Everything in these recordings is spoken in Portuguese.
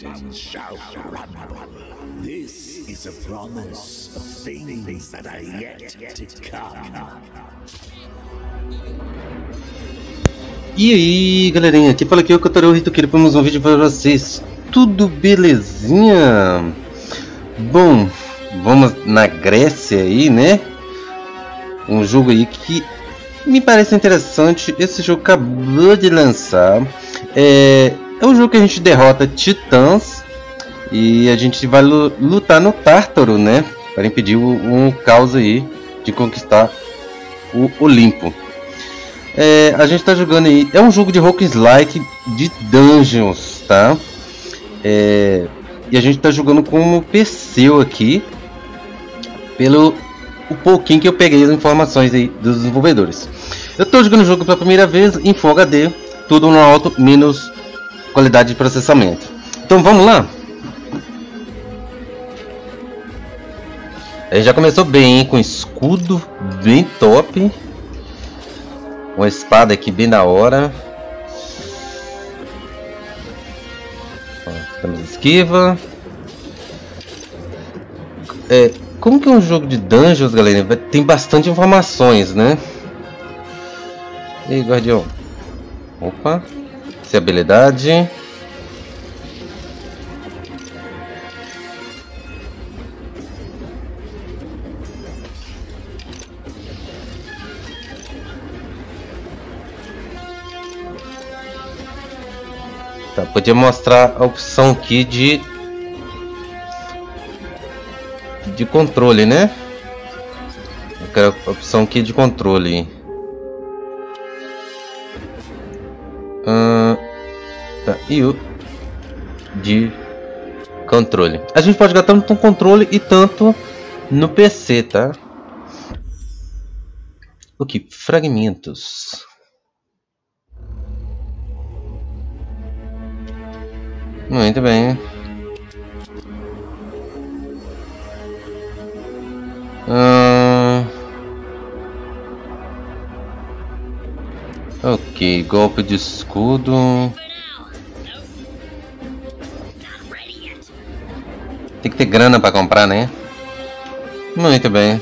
shall crumble. This is a promise of things that are yet to come. E aí, galerinha, aqui fala aqui é o Cotarou Ritoqueiro para mais um vídeo para vocês. Tudo belezinha? Bom, vamos na Grécia aí, né? Um jogo aí que me parece interessante. Esse jogo acabou de lançar. É, é um jogo que a gente derrota titãs e a gente vai lutar no Tártaro, né? Para impedir um caos aí de conquistar o Olimpo. É, a gente está jogando aí. É um jogo de roguelike de dungeons, tá? É, e a gente está jogando com o Perseu aqui. Pelo o pouquinho que eu peguei as informações aí dos desenvolvedores. Eu estou jogando o jogo pela primeira vez em Full HD, tudo no alto, menos qualidade de processamento. Então vamos lá? Ele já começou bem, hein? com escudo bem top. Uma espada aqui bem da hora. Temos esquiva. É, como que é um jogo de dungeons, galera? Tem bastante informações, né? E aí, guardião? Opa. É habilidade. Tá, podia mostrar a opção aqui de de controle, né? Eu quero a opção aqui de controle. E o de controle. A gente pode jogar tanto no controle e tanto no PC, tá? O que? Fragmentos. Muito bem. Ah... Ok, golpe de escudo. Tem que ter grana para comprar, né? Muito bem.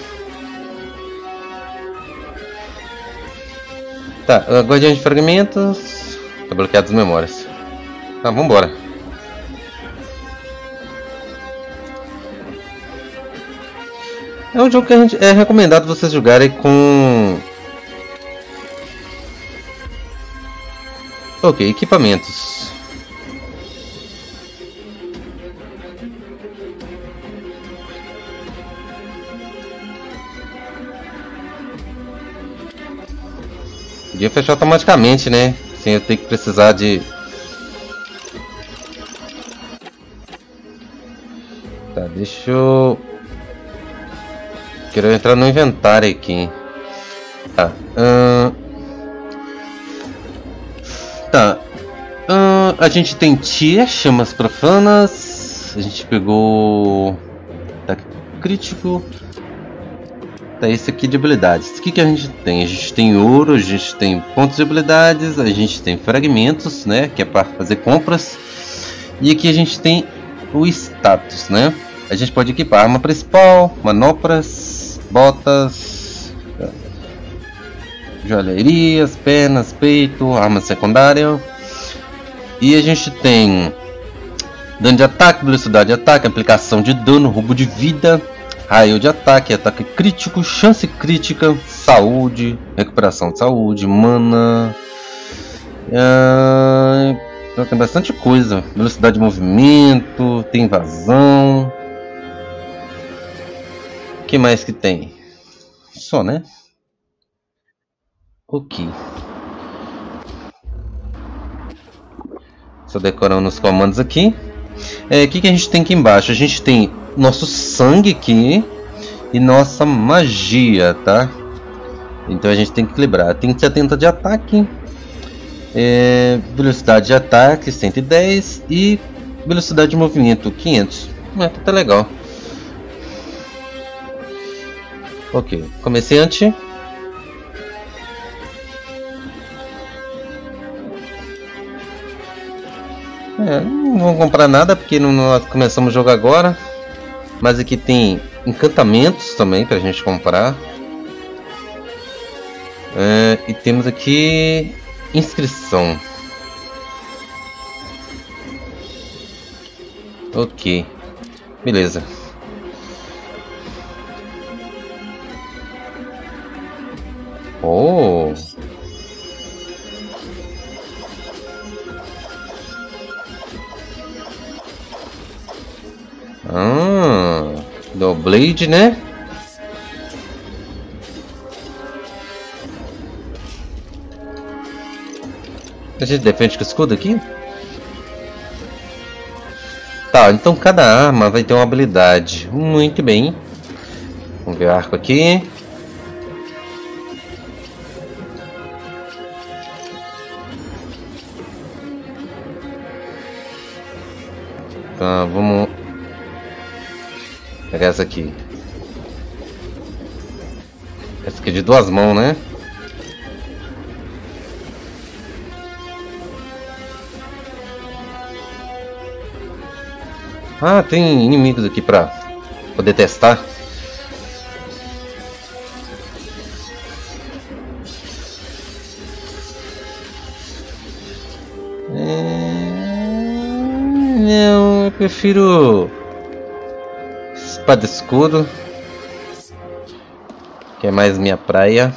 Tá, guardião de fragmentos. Tá bloqueado as memórias. Tá, vambora. É um jogo que a gente, é recomendado vocês jogarem com... Ok, equipamentos. Podia fechar automaticamente, né? Sem eu ter que precisar de... Tá, deixa eu quero entrar no inventário aqui. Tá. Uh... Tá. Uh, a gente tem tia, chamas profanas. A gente pegou. Tá crítico. Tá esse aqui de habilidades. O que, que a gente tem? A gente tem ouro, a gente tem pontos de habilidades, a gente tem fragmentos, né? Que é para fazer compras. E aqui a gente tem o status, né? A gente pode equipar arma principal, manopras, botas, joalherias, pernas, peito, arma secundária. E a gente tem dano de ataque, velocidade de ataque, aplicação de dano, roubo de vida, raio de ataque, ataque crítico, chance crítica, saúde, recuperação de saúde, mana. Uh, tem bastante coisa. Velocidade de movimento, tem invasão que mais que tem? Só, né? Ok. Só decorando os comandos aqui. É, o que, que a gente tem aqui embaixo? A gente tem nosso sangue aqui e nossa magia, tá? Então a gente tem que equilibrar. Tem 70 de ataque, é, velocidade de ataque 110 e velocidade de movimento 500. É, tá legal. Ok, comerciante. É, não vamos comprar nada porque não, nós começamos o jogo agora. Mas aqui tem encantamentos também pra gente comprar. É, e temos aqui inscrição. Ok, beleza. Oh. Blade, né? A gente defende com escudo aqui? Tá, então cada arma vai ter uma habilidade. Muito bem. Vamos ver o arco aqui. Tá, vamos pegar essa aqui. É de duas mãos, né? Ah, tem inimigos aqui pra poder testar. É... Não, eu prefiro espada escudo, é mais minha praia.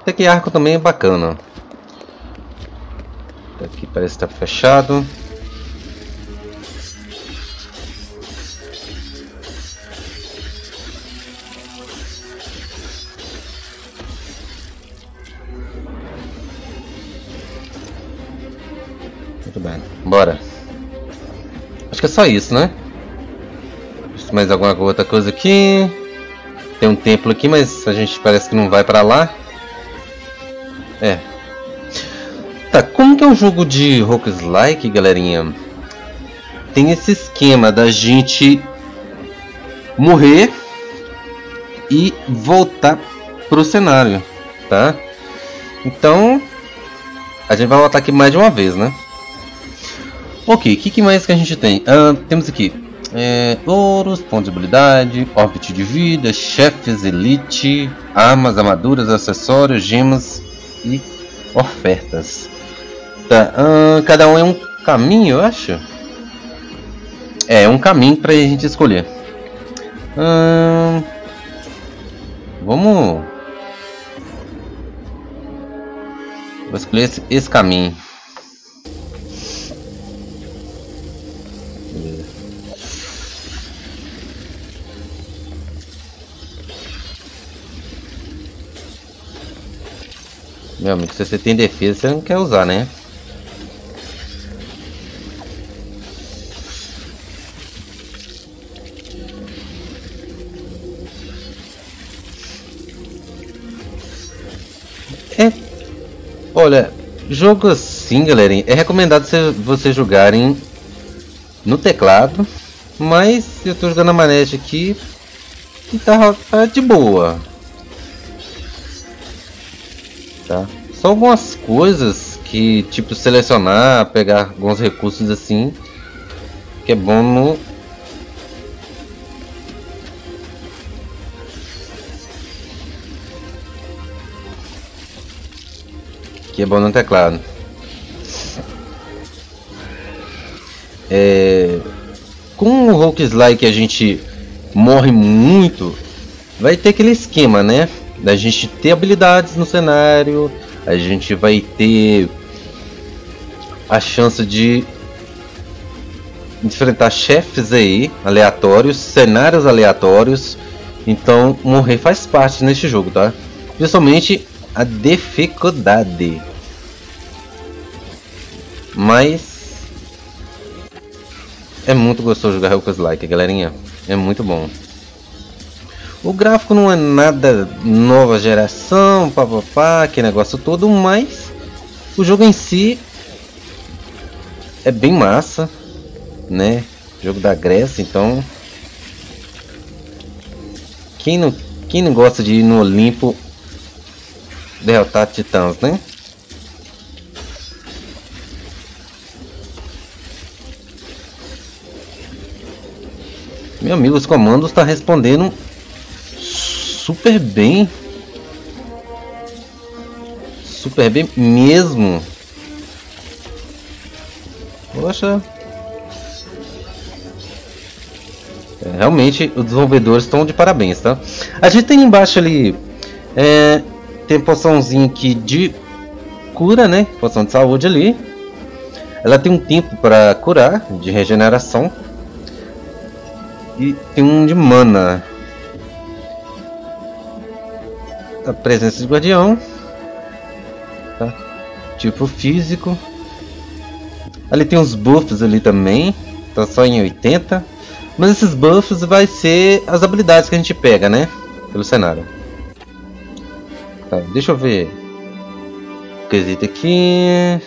Até que arco também é bacana. Aqui parece estar fechado. Bora. Acho que é só isso, né? Mais alguma outra coisa aqui. Tem um templo aqui, mas a gente parece que não vai pra lá. É. Tá, como que é um jogo de roguelike, galerinha? Tem esse esquema da gente morrer e voltar pro cenário, tá? Então, a gente vai voltar aqui mais de uma vez, né? Ok, o que, que, mais que a gente tem? Uh, temos aqui é, ouros, habilidade, orbit de vida, chefes, elite, armas, armaduras, acessórios, gemas e ofertas. Tá, uh, cada um é um caminho, eu acho. É, um caminho pra gente escolher. Uh, vamos... Vou escolher esse, esse caminho. Meu amigo, se você tem defesa, você não quer usar, né? É. Olha, jogo assim, galerinha, é recomendado você jogarem no teclado, mas eu tô jogando a manete aqui e tá, tá de boa. Tá? São algumas coisas que, tipo, selecionar, pegar alguns recursos assim, que é bom no... Que é bom no teclado. É... Com o Roguelike a gente morre muito, vai ter aquele esquema, né? Da gente ter habilidades no cenário, a gente vai ter a chance de enfrentar chefes aí aleatórios, cenários aleatórios. Então morrer faz parte neste jogo, tá? Principalmente a dificuldade. Mas é muito gostoso jogar Rocket Like, galerinha. É muito bom. O gráfico não é nada nova geração, papapá, que negócio todo, mas o jogo em si é bem massa, né? Jogo da Grécia, então quem não, quem não gosta de ir no Olimpo derrotar titãs, né? Meu amigo, os comandos tá respondendo super bem. Super bem mesmo. Poxa. É, realmente, os desenvolvedores estão de parabéns, tá? A gente tem embaixo ali... É, tem poçãozinha aqui de cura, né? Poção de saúde ali. Ela tem um tempo para curar, de regeneração. E tem um de mana. A presença de guardião. Tá? Tipo físico. Ali tem uns buffs ali também. Tá só em 80. Mas esses buffs vai ser as habilidades que a gente pega, né? Pelo cenário. Tá, deixa eu ver. Quesito aqui.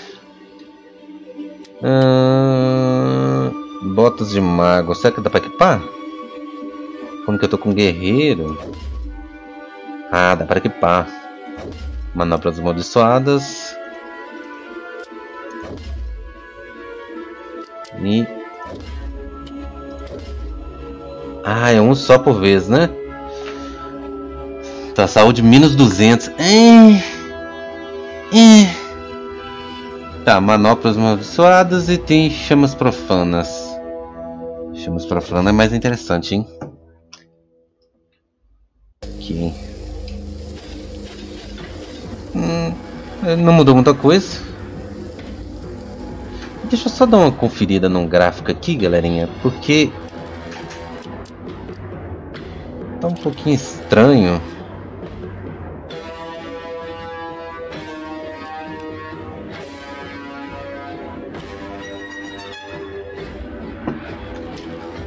Ah, botas de mago. Será que dá pra equipar? Como que eu tô com guerreiro? Ah, dá para equipar. Manobras amaldiçoadas. E... Ah, é um só por vez, né? Tá, saúde menos 200. É... É... Tá, manoplas amaldiçoadas e tem chamas profanas. Chamas profanas é mais interessante, hein? aqui. Não mudou muita coisa. Deixa eu só dar uma conferida no gráfico aqui, galerinha, porque tá um pouquinho estranho.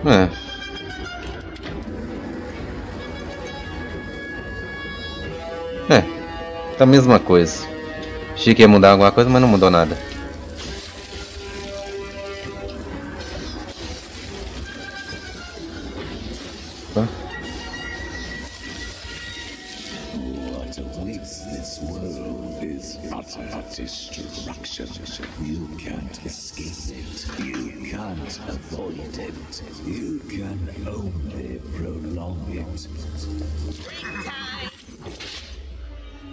É. Tá a mesma coisa. Achei que ia mudar alguma coisa, mas não mudou nada.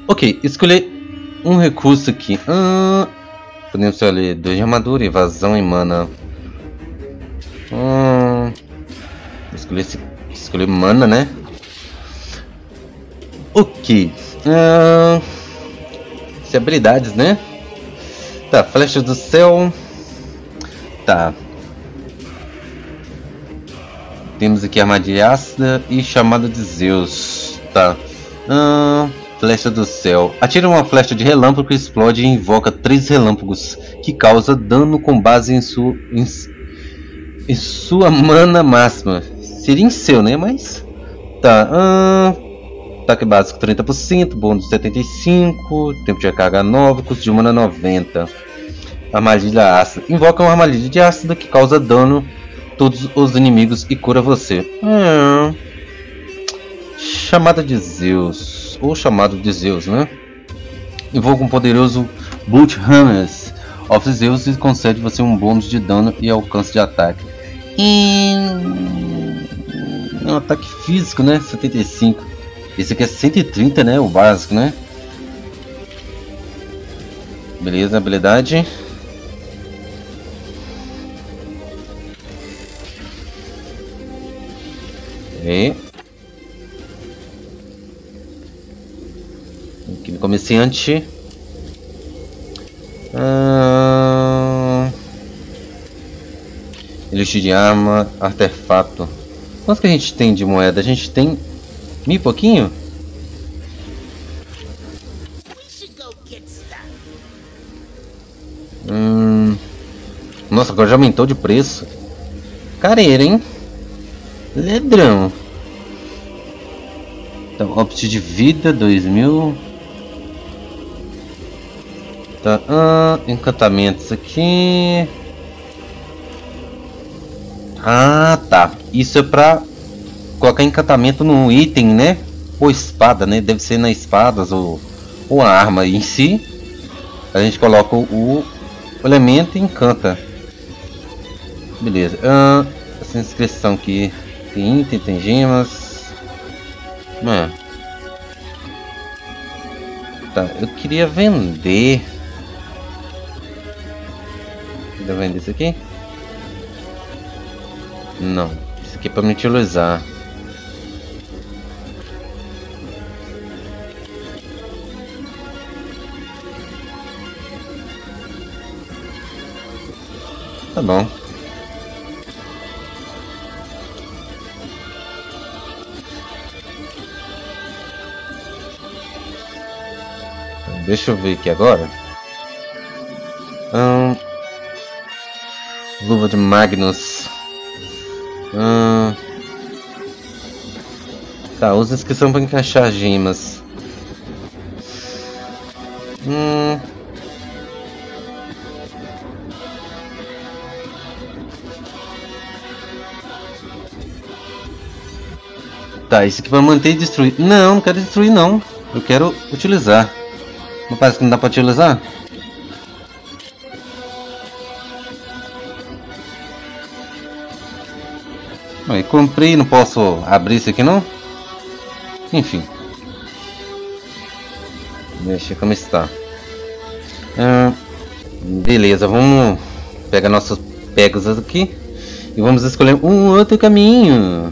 Ok, escolher um recurso aqui. Ah, podemos escolher dois de armadura, evasão e mana. Ah, escolher, escolher mana, né? Ok. Ah, se habilidades, né? Tá, flecha do céu. Tá. Temos aqui armadilha ácida e chamada de Zeus. Tá. Ah, Flecha do céu. Atira uma flecha de relâmpago que explode e invoca três relâmpagos, que causa dano com base em, su, em, em sua mana máxima. Seria em seu, né? Mas. Tá. Ah, ataque básico 30%, bônus 75%, tempo de recarga 9, custo de mana 90. Armadilha ácida. Invoca uma armadilha de ácida que causa dano todos os inimigos e cura você. Ah, chamada de Zeus ou chamado de Zeus, né? Invoca um poderoso Bolt Hammers of Zeus e concede você um bônus de dano e alcance de ataque. E... É um ataque físico, né? 75. Esse aqui é 130, né? O básico, né? Beleza, habilidade. E comerciante. Ah, elixir de arma, artefato. Quanto que a gente tem de moeda? A gente tem mil e pouquinho? Hum, nossa, agora já aumentou de preço. Careira, hein? Ledrão. Então, opt de vida, 2000. Tá, ah, encantamentos aqui. Ah, tá. Isso é pra colocar encantamento no item, né? Ou espada, né? Deve ser nas espadas ou, ou a arma em si. A gente coloca o, elemento e encanta. Beleza. Ah, essa inscrição aqui. Tem item, tem gemas. Mano. Tá, eu queria vender. Queria vender isso aqui? Não. Isso aqui é pra me utilizar. Tá bom. Deixa eu ver aqui agora. Luva de Magnus. Hum, tá, usa inscrição para encaixar gemas. Hum, Tá, isso aqui vai manter e destruir. Não, não quero destruir não. Eu quero utilizar. Não parece que não dá pra utilizar? Comprei, não posso abrir isso aqui não? Enfim. Deixa como está. Ah, beleza, vamos pegar nossos Pegasus aqui. E vamos escolher um outro caminho.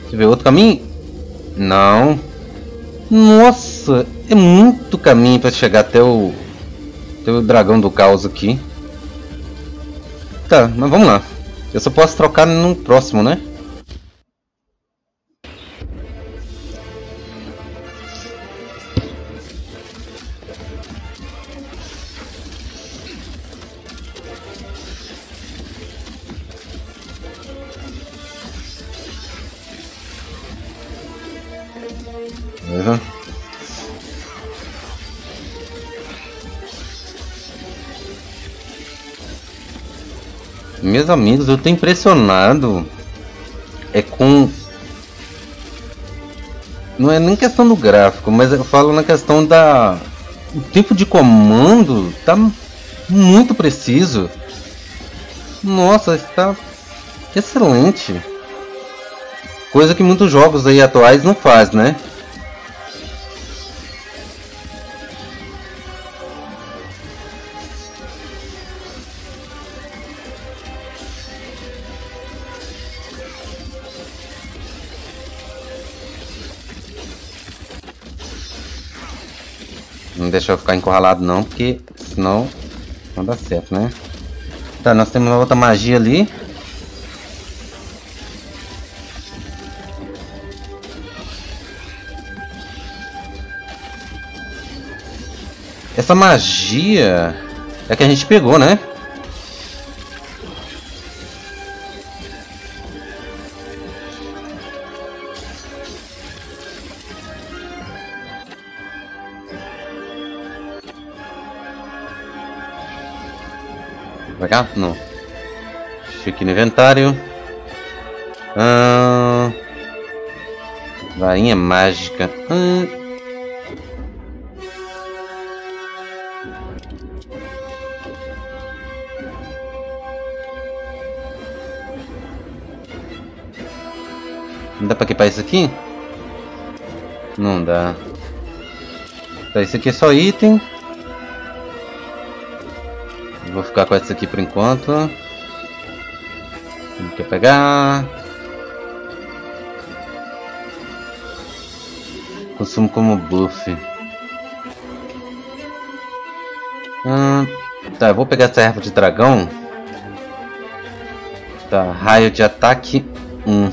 Deixa eu ver, outro caminho? Não. Nossa, é muito caminho para chegar até o, até o dragão do caos aqui. Tá, mas vamos lá. Eu só posso trocar no próximo, né? Beleza? Meus amigos, eu tô impressionado é com não é nem questão do gráfico, mas eu falo na questão da o tempo de comando tá muito preciso. Nossa, está excelente. Coisa que muitos jogos aí atuais não faz, né? Deixa eu ficar encurralado não, porque senão não dá certo, né? Tá, nós temos uma outra magia ali. Essa magia é que a gente pegou, né? Cá? Não. Deixa aqui no inventário. Ah, varinha mágica. Ah, Não dá pra equipar isso aqui? Não dá. Tá, isso aqui é só item. Vou ficar com essa aqui por enquanto. Não quer pegar. Consumo como buff. Hum, tá, eu vou pegar essa erva de dragão. Tá, raio de ataque 1.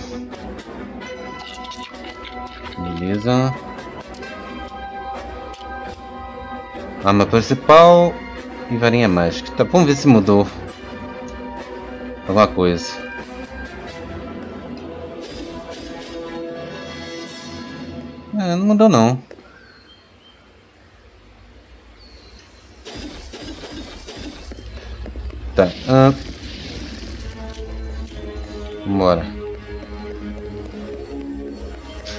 Beleza. Arma principal e varinha mágica. Tá, vamos ver se mudou alguma coisa. É, não mudou não. Tá. Ah. Bora.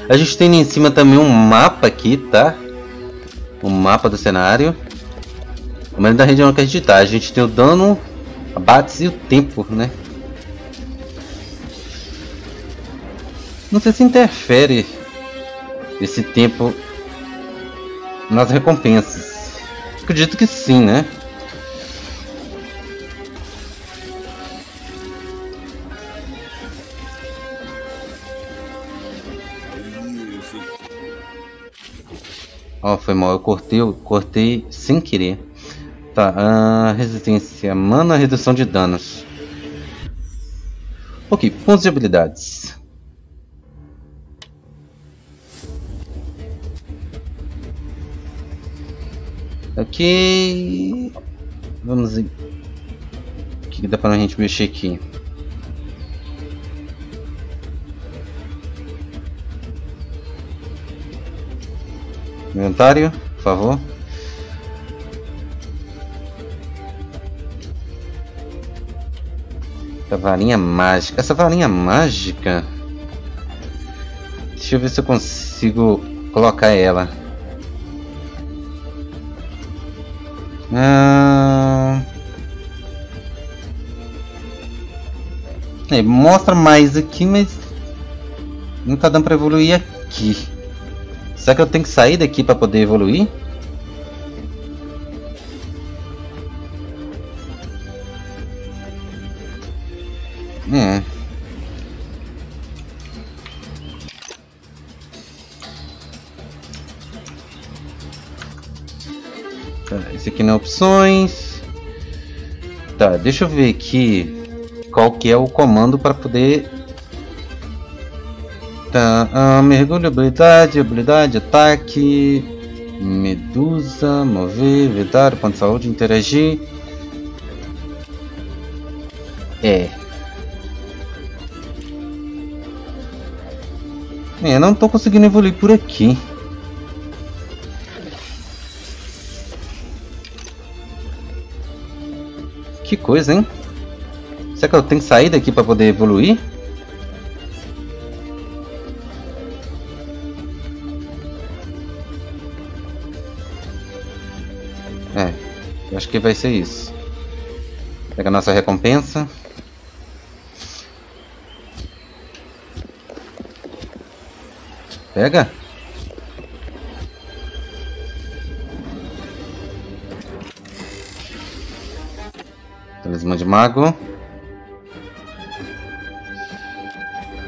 A gente tem em cima também um mapa aqui, tá? O um mapa do cenário. Mas da região que a gente tá. A gente tem o dano, abates e o tempo, né? Não sei se interfere esse tempo nas recompensas. Acredito que sim, né? Ó, oh, foi mal, eu cortei, eu cortei sem querer. Tá, uh, resistência, mana, redução de danos. Ok, pontos de habilidades. Ok. Vamos ver. O que dá pra gente mexer aqui? Inventário, por favor. Essa varinha mágica. Essa varinha mágica. Deixa eu ver se eu consigo colocar ela. Ah... É, mostra mais aqui, mas não tá dando pra evoluir aqui. Será que eu tenho que sair daqui para poder evoluir? Opções. Tá, deixa eu ver aqui qual que é o comando para poder Tá, uh, mergulho, habilidade, habilidade, ataque, medusa, mover, vedar, ponto de saúde, interagir. É. É, não tô conseguindo evoluir por aqui. Que coisa, hein? Será que eu tenho que sair daqui para poder evoluir? Acho que vai ser isso. Pega a nossa recompensa. Pega. Talismã de mago.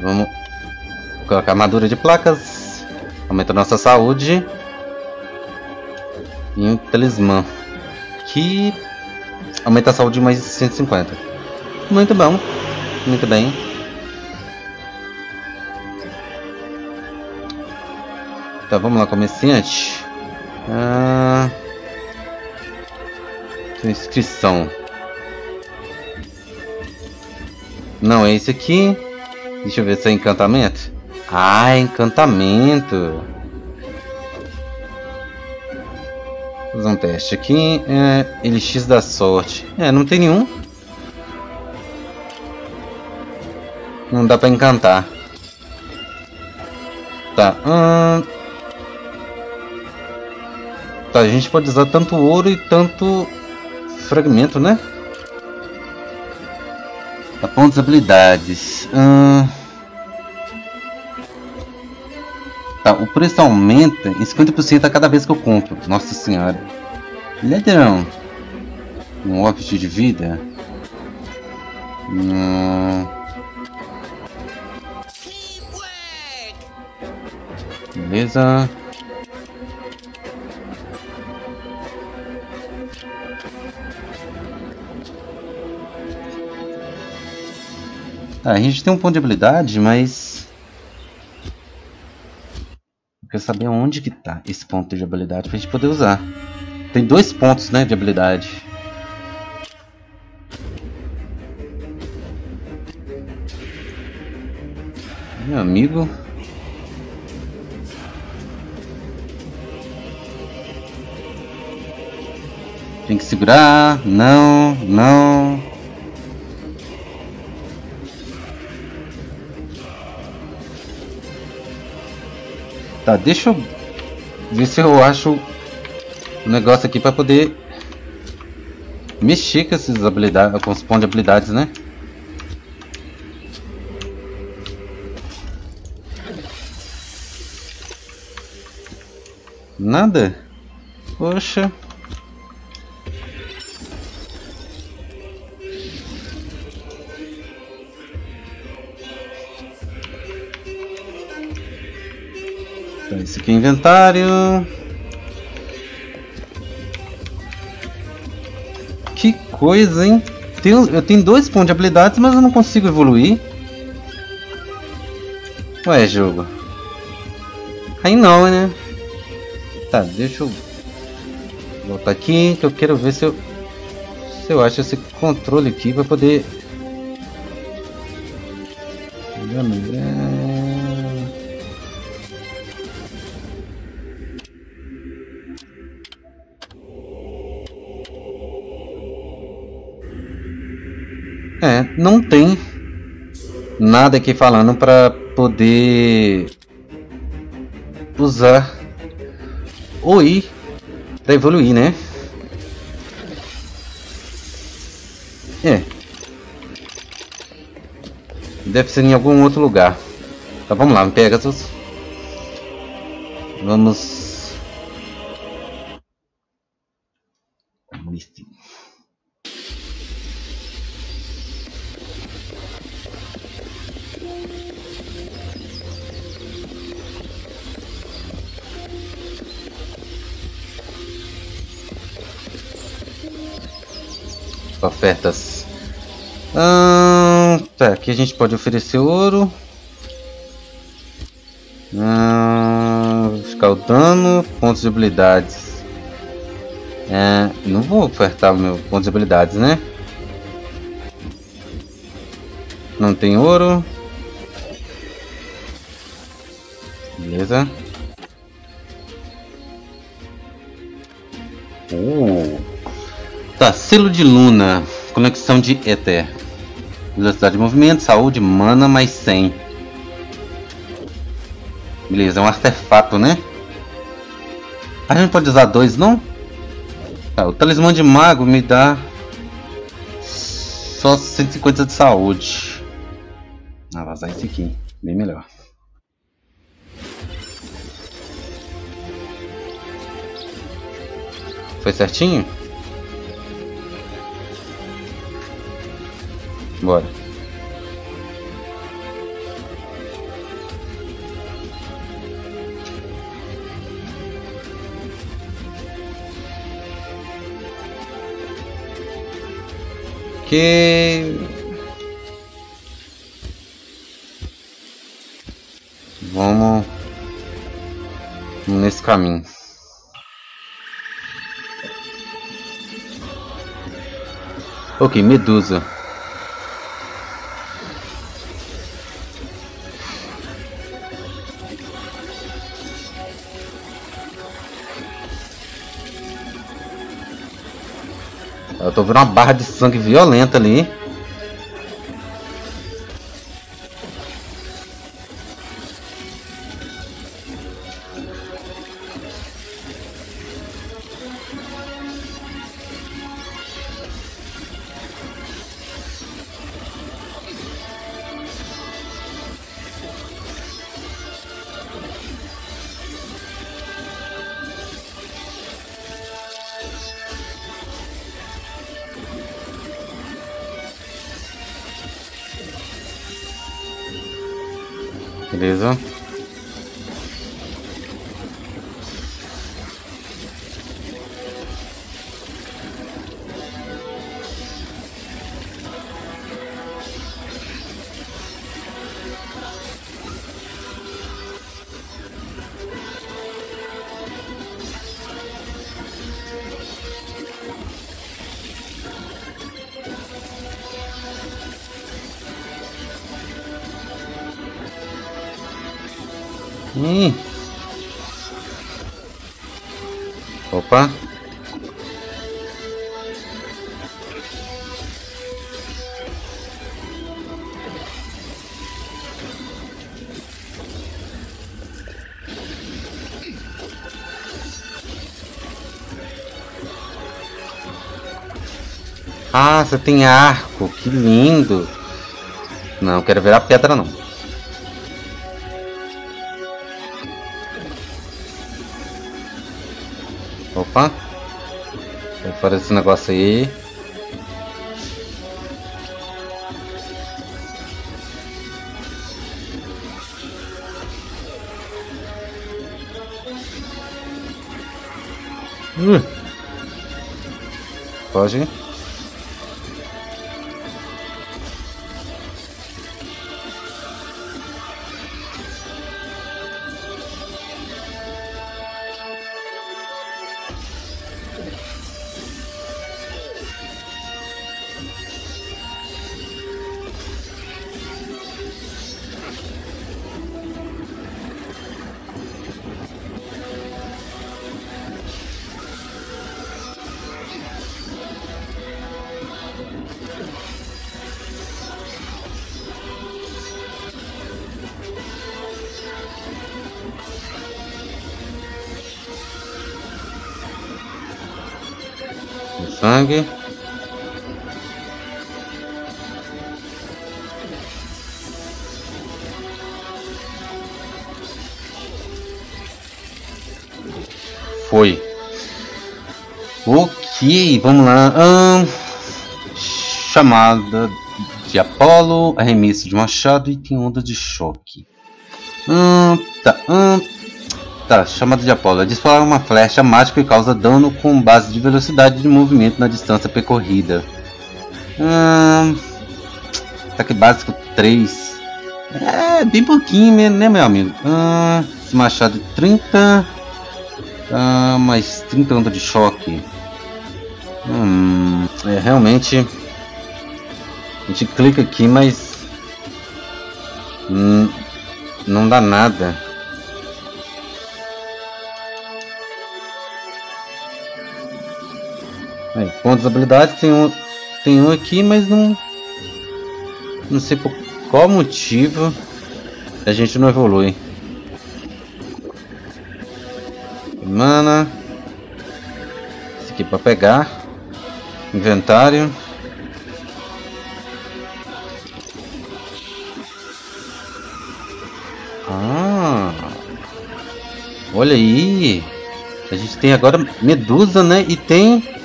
Vamos colocar armadura de placas. Aumenta nossa saúde. E um talismã que aumenta a saúde mais 150. Muito bom, muito bem. Tá, vamos lá, comerciante. Ah, inscrição. Não, é esse aqui. Deixa eu ver se é encantamento. Ah, encantamento. fazer um teste aqui. É, Elix da sorte. É, não tem nenhum. Não dá pra encantar. Tá. Hum... Tá, a gente pode usar tanto ouro e tanto fragmento, né? Pontos habilidades. Hum... Tá, o preço aumenta em 50% a cada vez que eu compro. Nossa senhora. Ladrão. Um óbito de vida. Hum... Beleza. A gente tem um ponto de habilidade, mas quero saber onde que tá esse ponto de habilidade pra gente poder usar. Tem dois pontos, né, de habilidade. Meu amigo. Tem que segurar. Não, não. Tá, deixa eu ver se eu acho um negócio aqui para poder mexer com essas habilidades, com os pontos de habilidades, né? Nada? Poxa. Esse aqui é inventário. Que coisa, hein? Tenho, eu tenho dois pontos de habilidades, mas eu não consigo evoluir. Ué, jogo. Aí não, né? Tá, deixa eu voltar aqui que eu quero ver se eu se eu acho esse controle aqui para poder não tem nada aqui falando para poder usar ou ir para evoluir, né? É. Deve ser em algum outro lugar. Tá, vamos lá, Pegasus. Vamos ofertas. Tá, aqui a gente pode oferecer ouro. Buscar o dano, pontos de habilidades. É, não vou ofertar meu pontos de habilidades, né? Não tem ouro. Beleza. Uh. Tá, selo de Luna. Conexão de Ether. Velocidade de movimento, saúde, mana mais 100. Beleza, é um artefato, né? A gente pode usar dois, não? Tá, o talismã de mago me dá só 150 de saúde. Ah, vazar esse aqui, bem melhor. Foi certinho? Bora. Que vamos nesse caminho. Ok, Medusa. Eu tô vendo uma barra de sangue violenta ali. Beleza. Você tem arco, que lindo. Não, quero ver a pedra não. Opa. Sai fora desse negócio aí. Uh. Foge. Sangue. Foi. Ok, vamos lá. Hum, chamada de Apolo, arremesso de machado e tem onda de choque. Hum, tá. Tá, chamada de Apolo. Dispara uma flecha mágica e causa dano com base de velocidade de movimento na distância percorrida. Hum, ataque básico 3. É, bem pouquinho, né, meu amigo? Hum, machado 30. Hum, mais 30 onda de choque. Hum, é, realmente. A gente clica aqui, mas. Hum, não dá nada. Pontos habilidades tem um, tem um aqui, mas não não sei por qual motivo a gente não evolui. Mana. Esse aqui para pegar. Inventário. Ah. Olha aí. A gente tem agora Medusa, né? E tem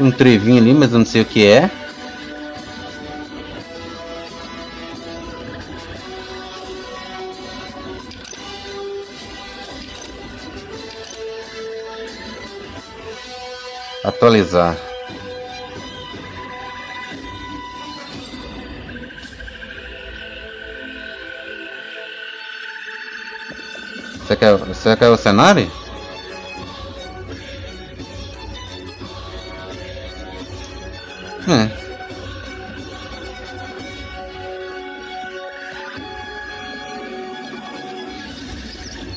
um trevinho ali, mas eu não sei o que é. Atualizar. Você quer, você quer o cenário?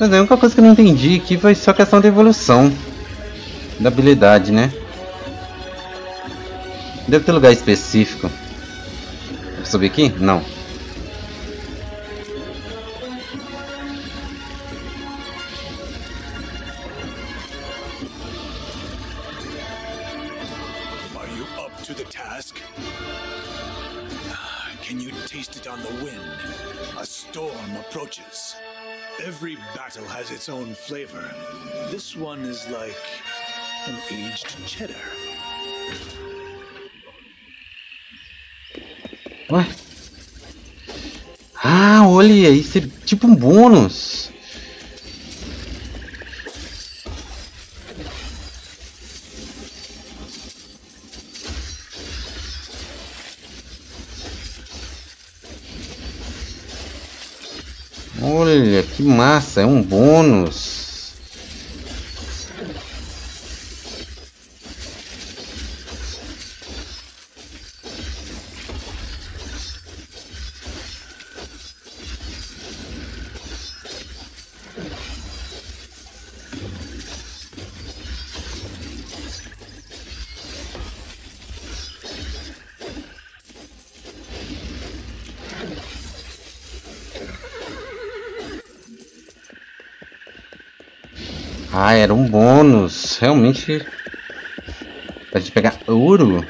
Mas a única coisa que eu não entendi aqui foi só questão da evolução da habilidade, né? Deve ter lugar específico. Vou subir aqui? Não. Flavor. This one is like an aged cheddar. Ué? Ah, olha, isso é tipo um bônus. Olha, que massa, é um bônus. Ah, era um bônus. Realmente. Pra gente pegar ouro.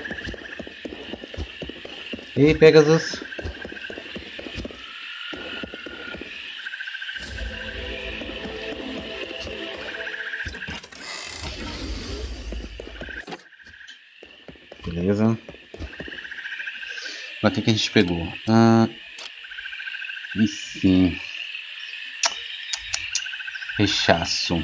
E Ei, Pegasus. Beleza. Mas o que a gente pegou? Ah, e sim. Rechaço.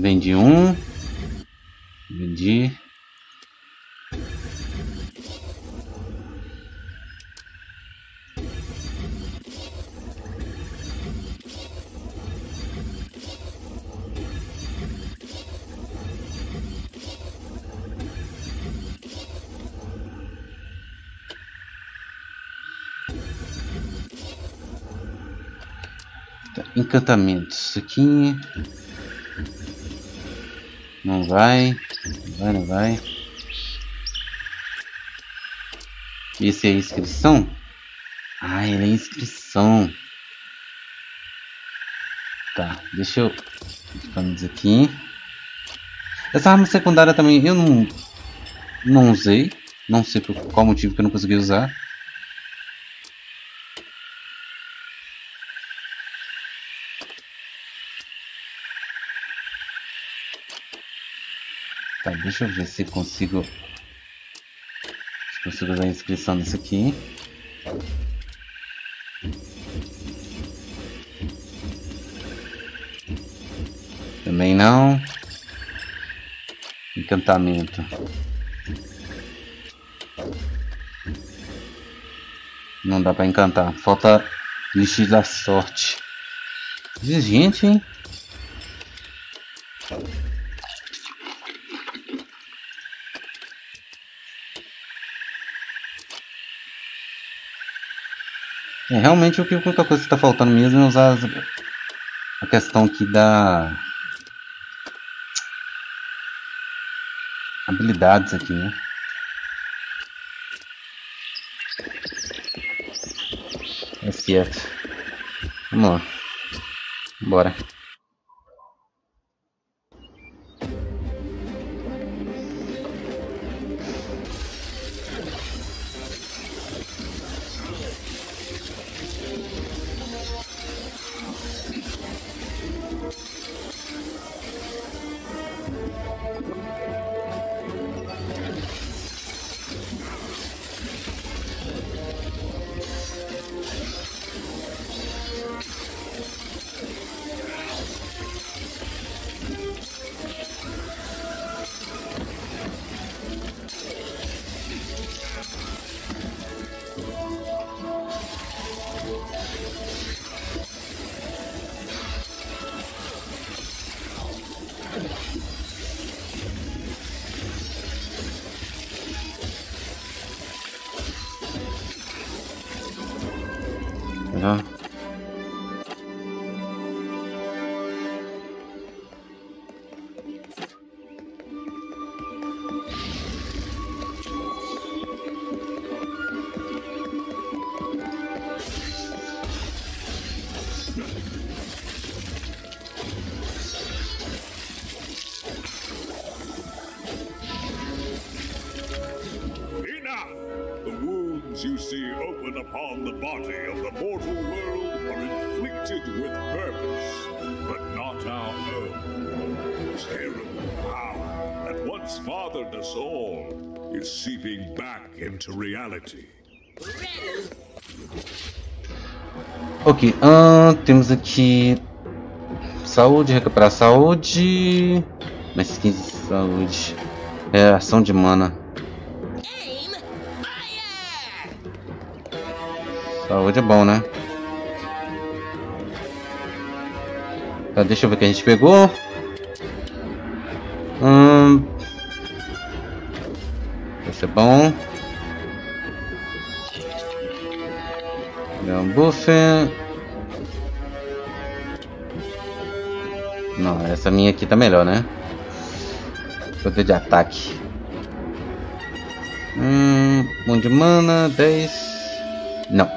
Vendi um. Vendi. Encantamentos. Aqui. Não vai. Não vai, não vai. Esse é inscrição? Ah, ele é inscrição. Tá, deixa eu... Ficamos aqui. Essa arma secundária também eu não... Não usei. Não sei por qual motivo que eu não consegui usar. Tá, deixa eu ver se consigo... Se consigo a inscrição nisso aqui. Também não. Encantamento. Não dá pra encantar. Falta lixo da sorte. Gente, hein? Realmente o que a única coisa que está faltando mesmo é usar as, a questão aqui da habilidades aqui, né? Certo. Vamos lá. Bora. Enough! The wounds you see open upon the body of the mortal world are inflicted with purpose, but not our own. Terrible power that once fathered us all is seeping back into reality. Ok, ahn, temos aqui saúde, recuperar saúde, mais 15 de saúde, é ação de mana, saúde é bom, né? Tá, deixa eu ver o que a gente pegou. Hum, esse é bom. Dá um buff. Não, essa minha aqui tá melhor, né? Poder de ataque. Hum, um de mana, 10. Não.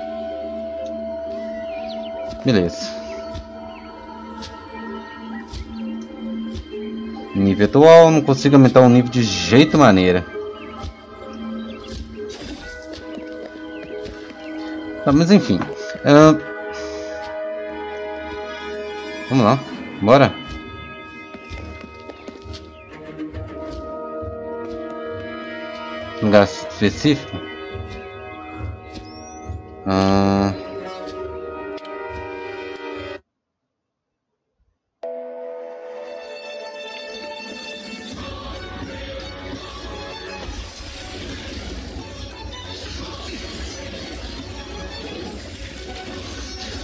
Beleza. Nível atual, não consigo aumentar o nível de jeito maneira. Ah, mas enfim. Uh... Vamos lá. Bora. Um lugar específico. Uh...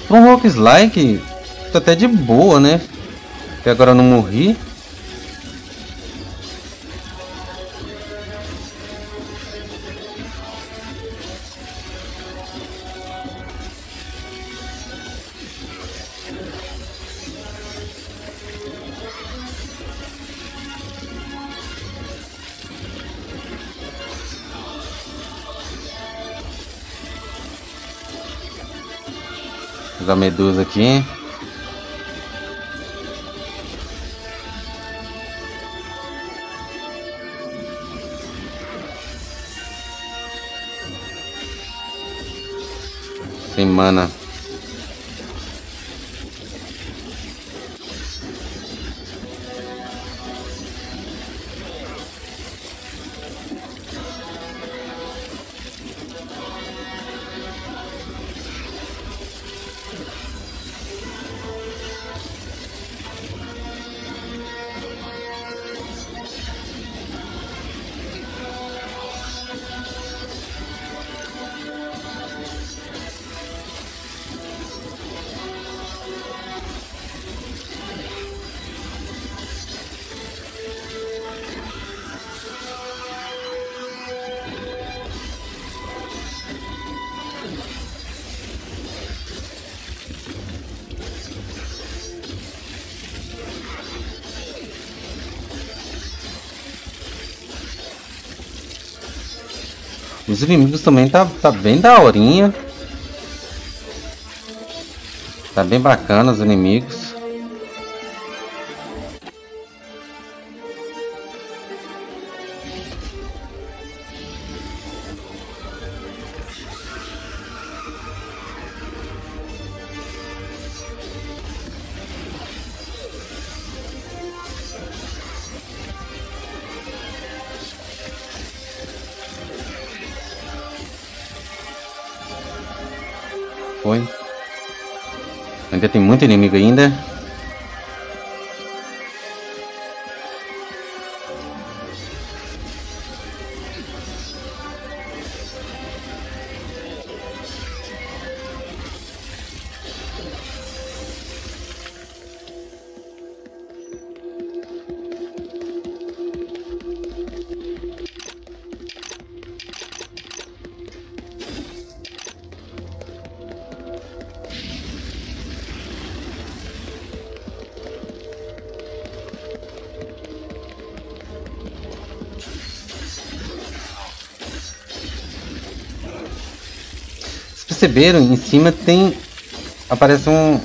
Ah... Um roguelike tá até de boa, né? Até agora eu não morri. Medusa aqui. Sem Os inimigos também tá, tá bem daorinha. Tá bem bacana os inimigos. Foi. Ainda tem muito inimigo ainda. Perceberam, em cima tem. Aparece um.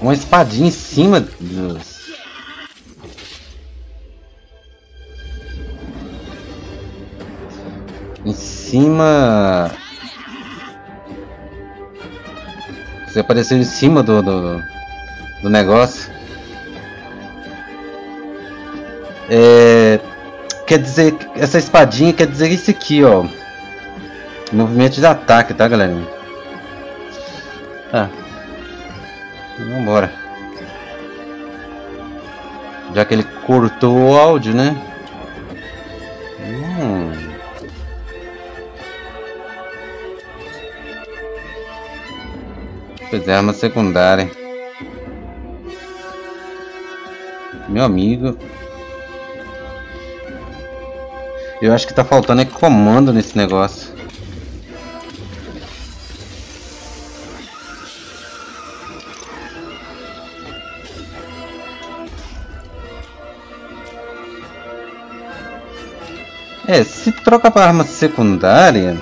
Uma espadinha em cima dos. Em cima. Você apareceu em cima do, do, do negócio. É, quer dizer, essa espadinha quer dizer isso aqui, ó. Movimento de ataque, tá, galera? Tá. Vambora. Já que ele cortou o áudio, né? Hum. Pois é, arma secundária. Meu amigo. Eu acho que tá faltando é comando nesse negócio. É, se troca para arma secundária...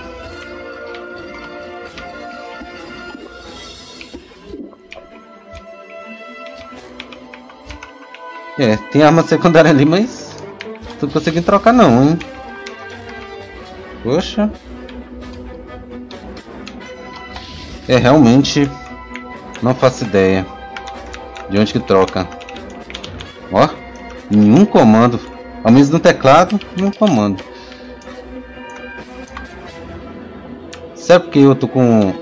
É, tem arma secundária ali, mas... Tô conseguindo trocar não, hein? Poxa... É, realmente... Não faço ideia. De onde que troca. Ó, nenhum comando. Ao menos no teclado, nenhum comando. Será porque eu tô com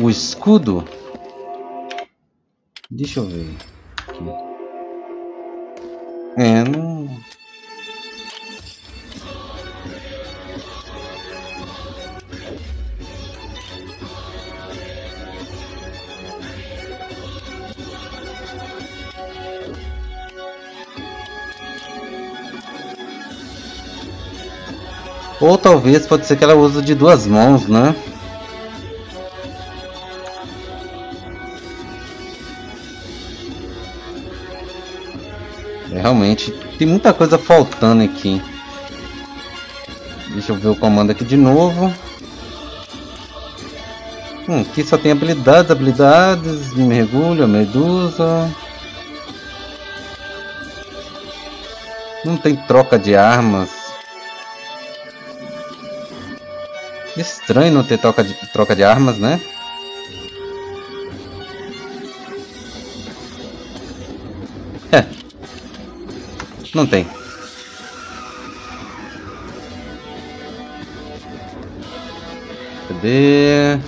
o escudo? Deixa eu ver. Aqui. É, não. Ou talvez pode ser que ela use de duas mãos, né? É, realmente tem muita coisa faltando aqui. Deixa eu ver o comando aqui de novo. Hum, aqui só tem habilidades, habilidades, mergulho, medusa. Não tem troca de armas. Estranho não ter troca de, troca de armas, né? É. Não tem. Cadê?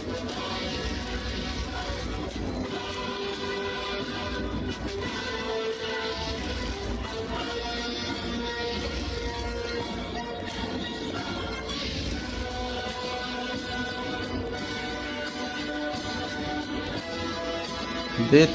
Cadê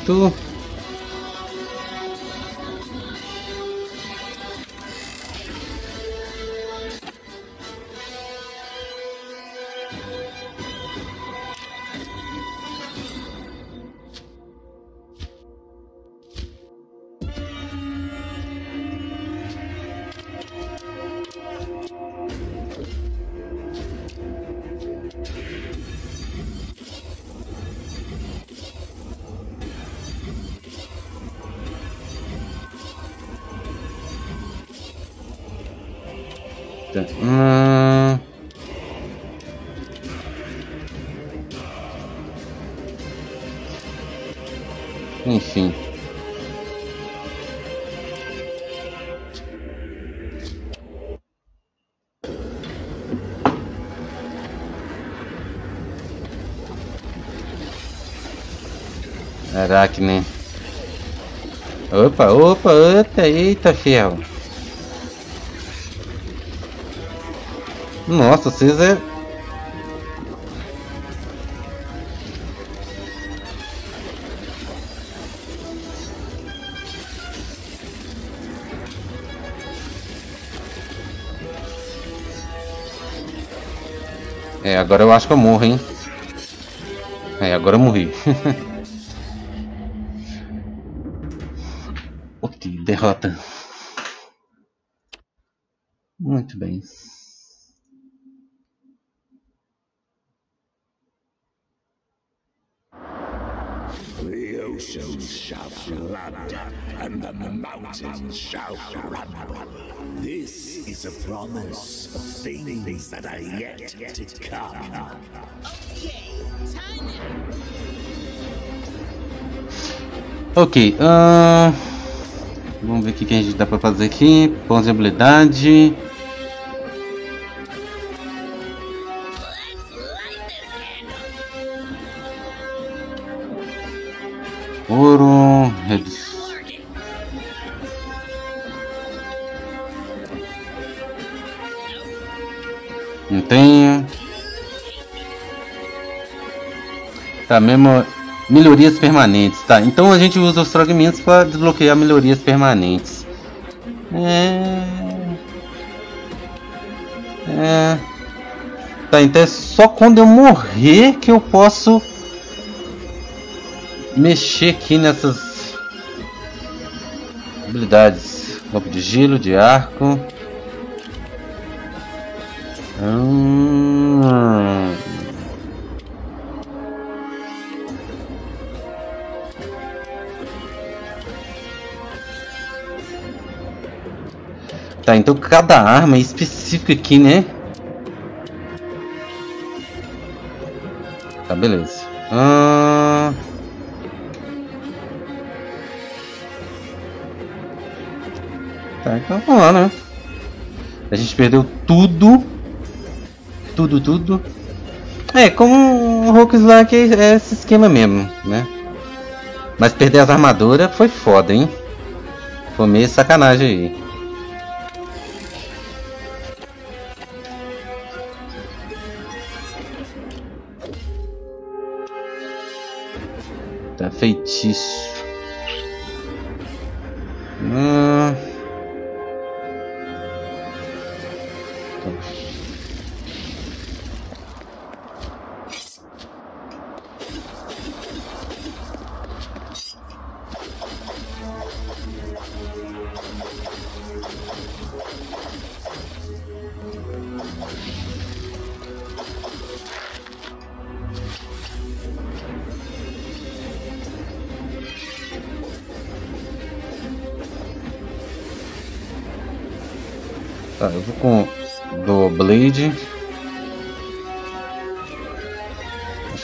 Aracne. Opa, opa, opa, eita ferro. Nossa, vocês é... É, agora eu acho que eu morro, hein? É, agora eu morri. derrota. Muito bem. oceans shall flood, and the mountains shall. This is a promise of things that are yet to come. Ok, uh, vamos ver o que a gente dá pra fazer aqui. Pontos de habilidade. Ouro. Não tenho. Tá, mesmo. Melhorias permanentes. Tá, então a gente usa os fragmentos para desbloquear melhorias permanentes. É. É. Tá, então é só quando eu morrer que eu posso mexer aqui nessas habilidades. Golpe de gelo, de arco. Então cada arma específica aqui, né? Tá, beleza. Hum... Tá, então vamos lá, né? A gente perdeu tudo. Tudo, tudo. É, como o Roguelike é esse esquema mesmo, né? Mas perder as armaduras foi foda, hein? Foi meio sacanagem aí. Tá feitiço.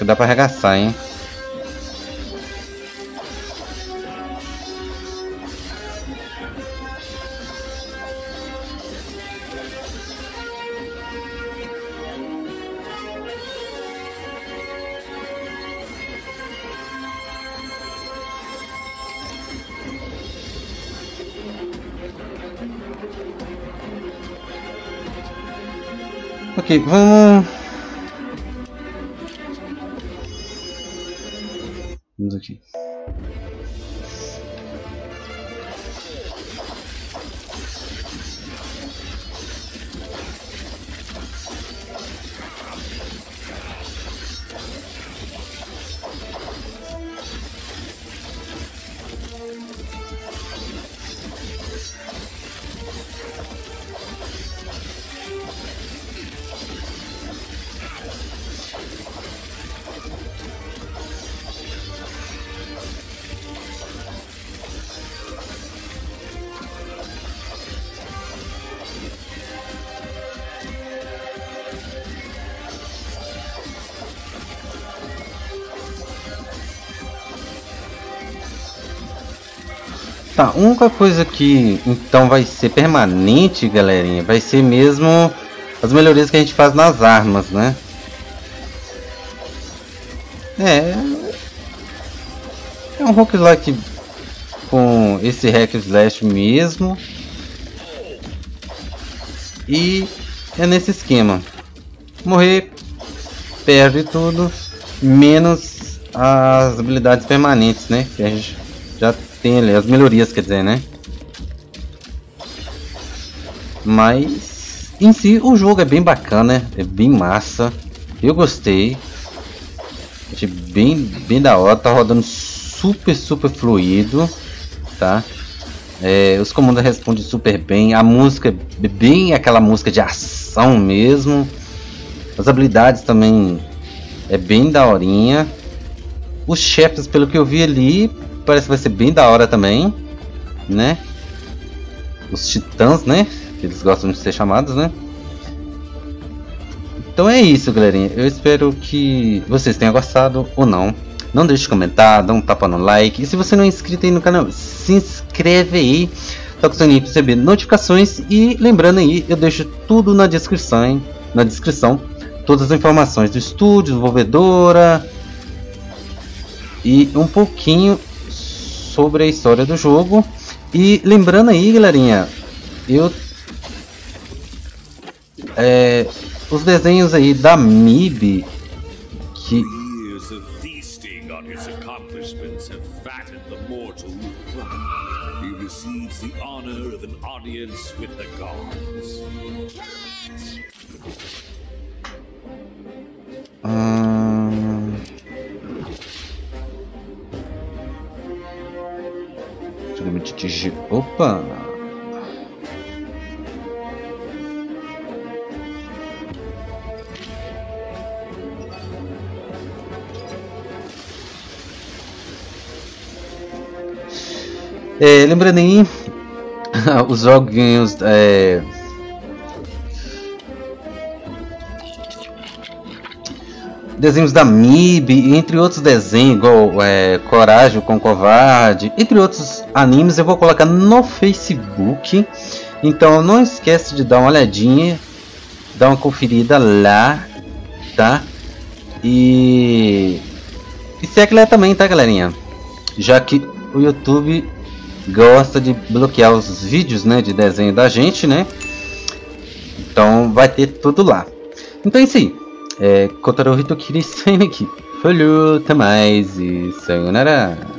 Dá pra arregaçar, hein? Ok, vamos... Tá, única coisa que então vai ser permanente, galerinha, vai ser mesmo as melhorias que a gente faz nas armas, né? É. É um roguelike com esse hack slash mesmo. E é nesse esquema. Morrer, perde tudo, menos as habilidades permanentes, né? Que a gente tem ali as melhorias, quer dizer, né? Mas em si o jogo é bem bacana, é bem massa. Eu gostei. Achei bem, bem da hora, tá rodando super, super fluido, tá? É, os comandos respondem super bem, a música é bem aquela música de ação mesmo. As habilidades também é bem daorinha. Os chefes, pelo que eu vi ali, parece que vai ser bem da hora também, né? Os titãs, né? Que eles gostam de ser chamados, né? Então é isso, galerinha. Eu espero que vocês tenham gostado ou não. Não deixe de comentar, dá um tapa no like. E se você não é inscrito aí no canal, se inscreve aí. Toca o sininho para receber notificações. E lembrando aí, eu deixo tudo na descrição, hein? Na descrição. Todas as informações do estúdio, desenvolvedora. E um pouquinho sobre a história do jogo. E lembrando aí, galerinha, eu é, os desenhos aí da MIB que Years de... Opa! É, lembrando aí, os joguinhos é, desenhos da MIB, entre outros desenhos, igual é, Coragem com Covarde, entre outros animes, eu vou colocar no Facebook. Então não esquece de dar uma olhadinha, dar uma conferida lá, tá? E. E segue lá também, tá, galerinha? Já que o YouTube gosta de bloquear os vídeos, né, de desenho da gente, né? Então vai ter tudo lá. Então é Kotaro Hitokiri saindo aqui. Falou, até mais e sayonara.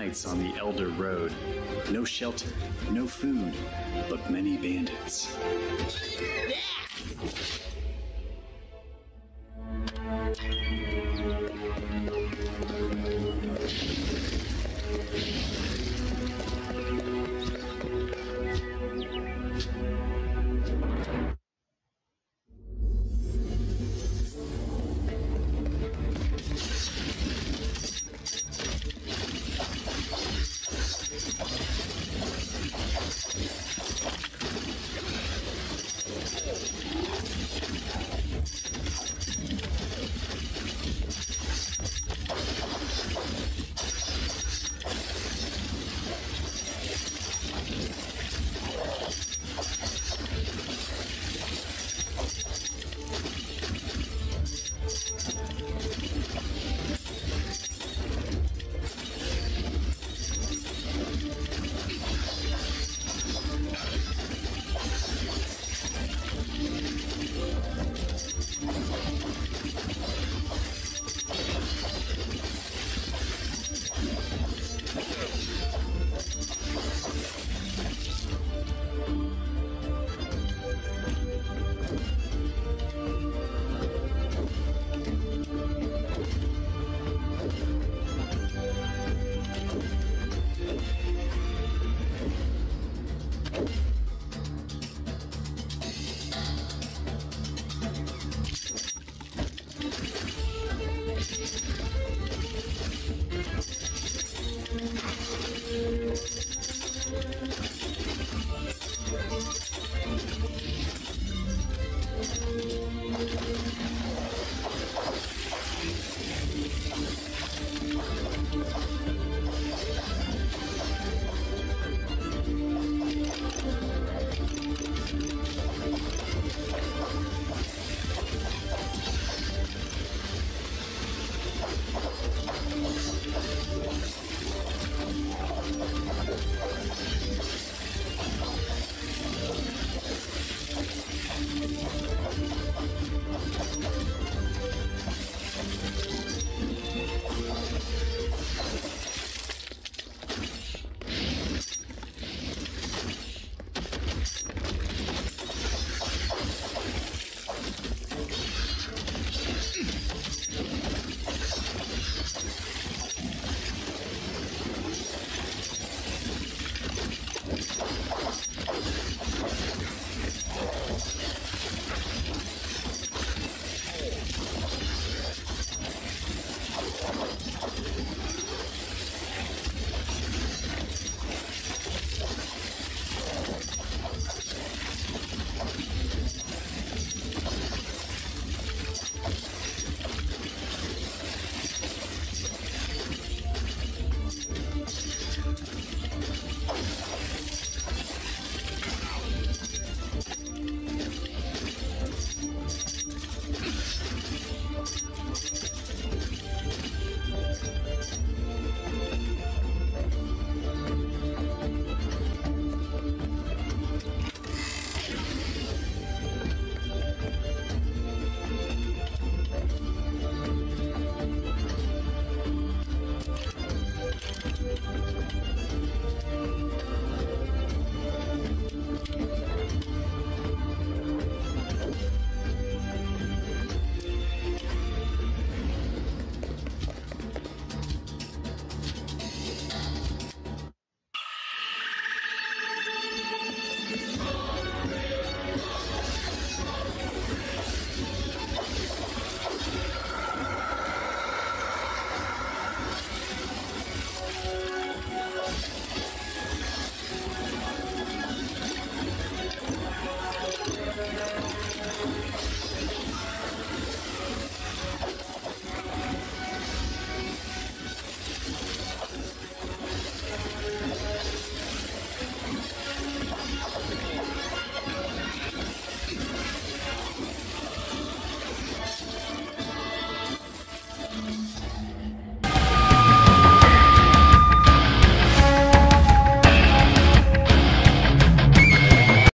Nights on the Elder Road. No shelter, no food, but many bandits.